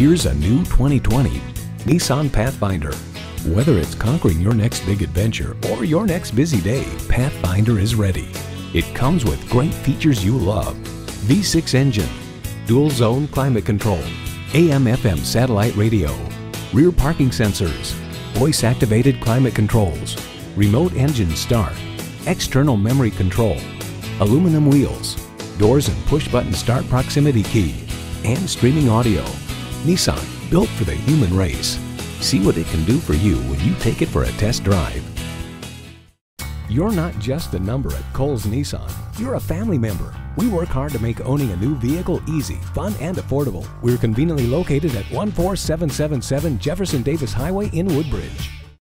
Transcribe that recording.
Here's a new 2020 Nissan Pathfinder. Whether it's conquering your next big adventure or your next busy day, Pathfinder is ready. It comes with great features you love. V6 engine, dual zone climate control, AM FM satellite radio, rear parking sensors, voice activated climate controls, remote engine start, external memory control, aluminum wheels, doors and push button start proximity key, and streaming audio. Nissan, built for the human race. See what it can do for you when you take it for a test drive. You're not just a number at Cowles Nissan. You're a family member. We work hard to make owning a new vehicle easy, fun, and affordable. We're conveniently located at 14777 Jefferson Davis Highway in Woodbridge.